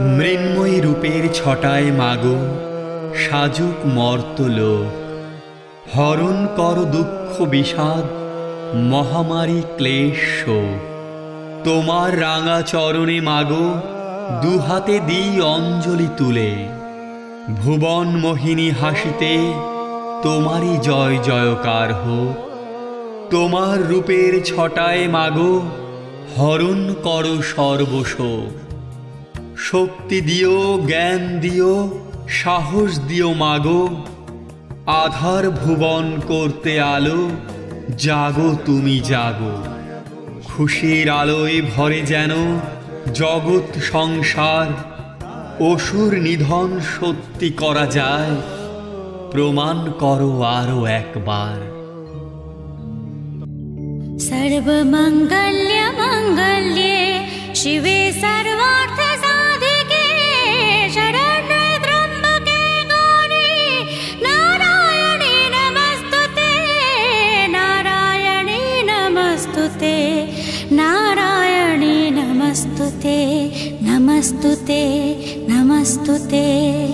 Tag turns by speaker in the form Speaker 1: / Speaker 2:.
Speaker 1: মৃন্ময়ী রূপের ছটায় মাগো, সাজুক মর্তলো হরণ কর দুঃখ বিষাদ, মহামারী ক্লেশ তোমার রাঙা চরণে মাগো, দুহাতে দিই অঞ্জলি তুলে। ভুবন মোহিনী হাসিতে, তোমারই জয় জয়কার হোক। তোমার রূপের ছটায় মাগো, হরণ কর সর্বশোক। শক্তি দিও, জ্ঞান দিও, সাহস দিও মাগো। আধার ভুবন করতে আলো, জাগো তুমি জাগো। খুশির আলোয় ভরে যেন জগৎ সংসার, অসুর নিধন সত্যি করা যায়। প্রমাণ করো আরও একবার।
Speaker 2: সর্বমঙ্গল্য মঙ্গল্যে শিবে সর্বার্থে ते नारायणे नमस्तु ते नमस्तु ते नमस्तु ते